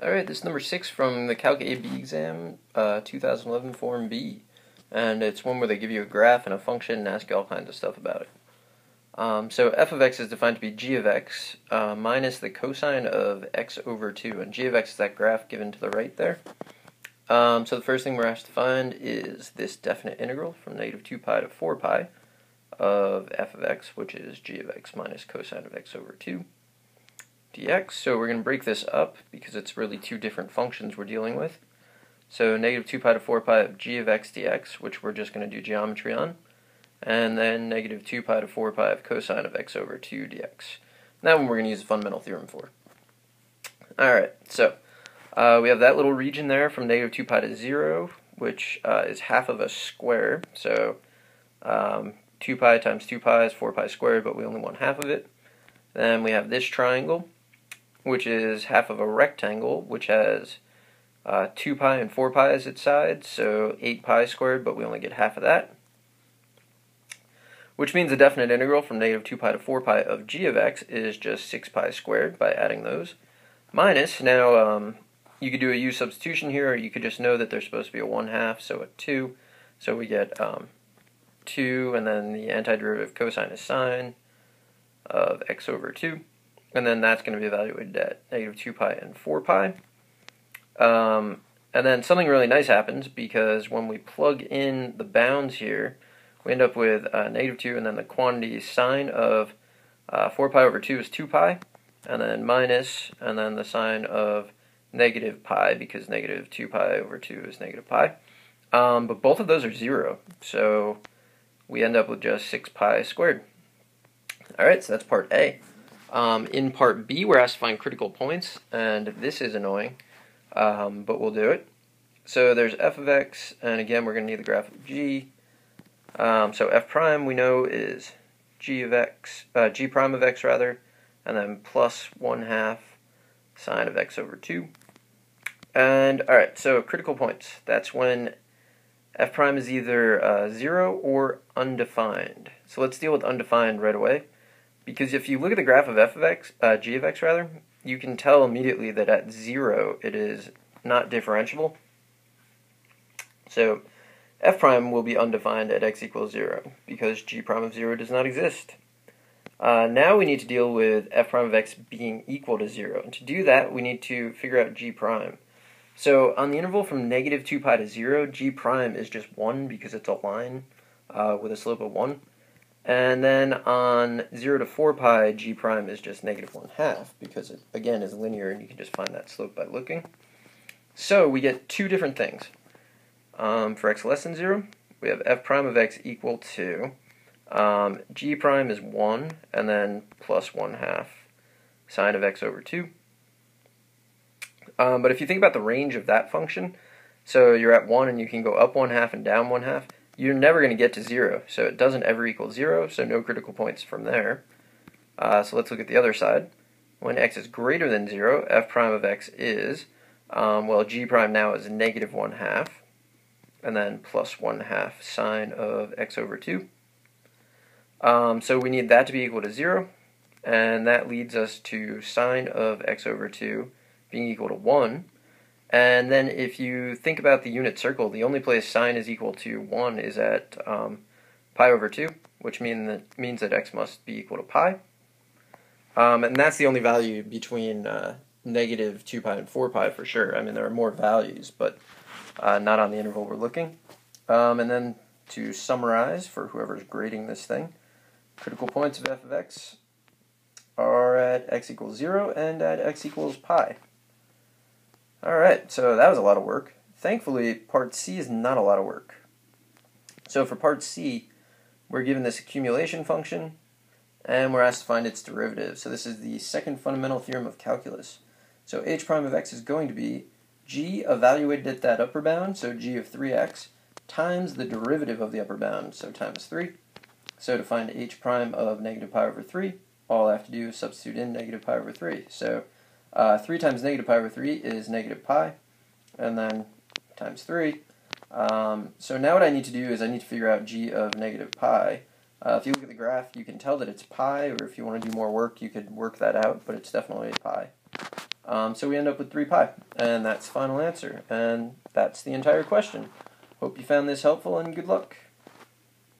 Alright, this is number 6 from the Calc AB exam, uh, 2011 Form B. And it's one where they give you a graph and a function and ask you all kinds of stuff about it. Um, so f of x is defined to be g of x uh, minus the cosine of x over 2. And g of x is that graph given to the right there. Um, so the first thing we're asked to find is this definite integral from negative 2 pi to 4 pi of f of x, which is g of x minus cosine of x over 2 dx. So we're going to break this up because it's really two different functions we're dealing with. So negative 2 pi to 4 pi of g of x dx, which we're just going to do geometry on. And then negative 2 pi to 4 pi of cosine of x over 2 dx. That one we're going to use a fundamental theorem for. Alright, so uh, we have that little region there from negative 2 pi to 0, which uh, is half of a square. So um, 2 pi times 2 pi is 4 pi squared, but we only want half of it. Then we have this triangle, which is half of a rectangle, which has uh, 2 pi and 4 pi as its sides, so 8 pi squared, but we only get half of that. Which means the definite integral from negative 2 pi to 4 pi of g of x is just 6 pi squared by adding those. Minus, now um, you could do a u substitution here, or you could just know that there's supposed to be a 1 half, so a 2. So we get um, 2, and then the antiderivative cosine is sine of x over 2 and then that's going to be evaluated at negative 2 pi and 4 pi. Um, and then something really nice happens because when we plug in the bounds here, we end up with uh, negative 2 and then the quantity sine of uh, 4 pi over 2 is 2 pi, and then minus, and then the sine of negative pi because negative 2 pi over 2 is negative pi. Um, but both of those are 0, so we end up with just 6 pi squared. Alright, so that's part A. Um, in part B, we're asked to find critical points, and this is annoying, um, but we'll do it. So there's f of x, and again, we're going to need the graph of g. Um, so f prime we know is g of x, uh, g prime of x rather, and then plus 1 half sine of x over 2. And, alright, so critical points. That's when f prime is either uh, 0 or undefined. So let's deal with undefined right away. Because if you look at the graph of f of x, uh, g of x rather, you can tell immediately that at 0 it is not differentiable. So f prime will be undefined at x equals 0 because g prime of 0 does not exist. Uh, now we need to deal with f prime of x being equal to 0. And to do that, we need to figure out g prime. So on the interval from negative 2 pi to 0, g prime is just 1 because it's a line uh, with a slope of 1. And then on 0 to 4 pi, g prime is just negative 1 half, because it, again, is linear, and you can just find that slope by looking. So we get two different things. Um, for x less than 0, we have f prime of x equal to um, g prime is 1, and then plus 1 half sine of x over 2. Um, but if you think about the range of that function, so you're at 1 and you can go up 1 half and down 1 half, you're never going to get to 0. So it doesn't ever equal 0, so no critical points from there. Uh, so let's look at the other side. When x is greater than 0, f prime of x is, um, well, g prime now is negative 1 half, and then plus 1 half sine of x over 2. Um, so we need that to be equal to 0, and that leads us to sine of x over 2 being equal to 1. And then if you think about the unit circle, the only place sine is equal to 1 is at um, pi over 2, which mean that, means that x must be equal to pi. Um, and that's the only value between uh, negative 2 pi and 4 pi for sure. I mean, there are more values, but uh, not on the interval we're looking. Um, and then to summarize for whoever's grading this thing, critical points of f of x are at x equals 0 and at x equals pi. Alright, so that was a lot of work. Thankfully, part C is not a lot of work. So for part C, we're given this accumulation function, and we're asked to find its derivative. So this is the second fundamental theorem of calculus. So h prime of x is going to be g evaluated at that upper bound, so g of 3x, times the derivative of the upper bound, so times 3. So to find h prime of negative pi over 3, all I have to do is substitute in negative pi over 3. So uh, 3 times negative pi over 3 is negative pi, and then times 3. Um, so now what I need to do is I need to figure out g of negative pi. Uh, if you look at the graph, you can tell that it's pi, or if you want to do more work, you could work that out, but it's definitely pi. Um, so we end up with 3 pi, and that's the final answer. And that's the entire question. Hope you found this helpful, and good luck.